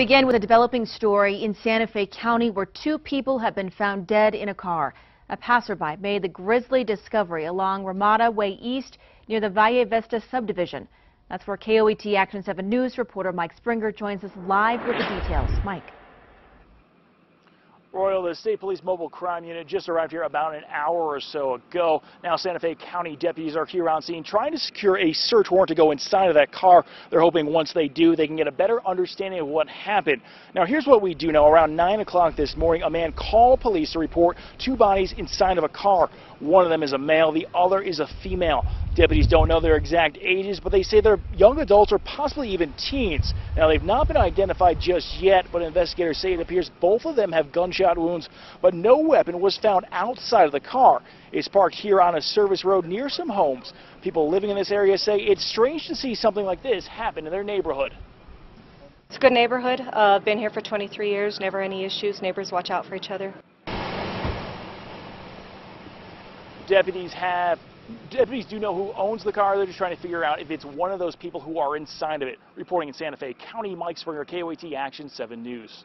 Begin with a developing story in Santa Fe County where two people have been found dead in a car. A passerby made the grisly discovery along Ramada Way East near the Valle Vista subdivision. That's where KOAT Action 7 News reporter Mike Springer joins us live with the details. Mike. Royal, the State Police Mobile Crime Unit just arrived here about an hour or so ago. Now Santa Fe County deputies are here on scene trying to secure a search warrant to go inside of that car. They're hoping once they do, they can get a better understanding of what happened. Now here's what we do know. Around 9 o'clock this morning, a man called police to report two bodies inside of a car. One of them is a male, the other is a female. Deputies don't know their exact ages, but they say they're young adults or possibly even teens. Now, they've not been identified just yet, but investigators say it appears both of them have gunshot wounds, but no weapon was found outside of the car. It's parked here on a service road near some homes. People living in this area say it's strange to see something like this happen in their neighborhood. It's a good neighborhood. Uh, been here for 23 years. Never any issues. Neighbors watch out for each other. Deputies have deputies do know who owns the car. They're just trying to figure out if it's one of those people who are inside of it. Reporting in Santa Fe County, Mike Springer, KOAT Action 7 News.